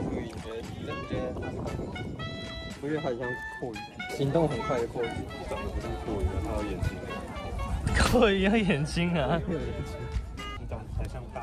觉得你觉得？我觉得它像阔鱼，行动很快的阔鱼，长得不像阔鱼，它有眼睛。扣鱼有眼睛啊！你长得才像大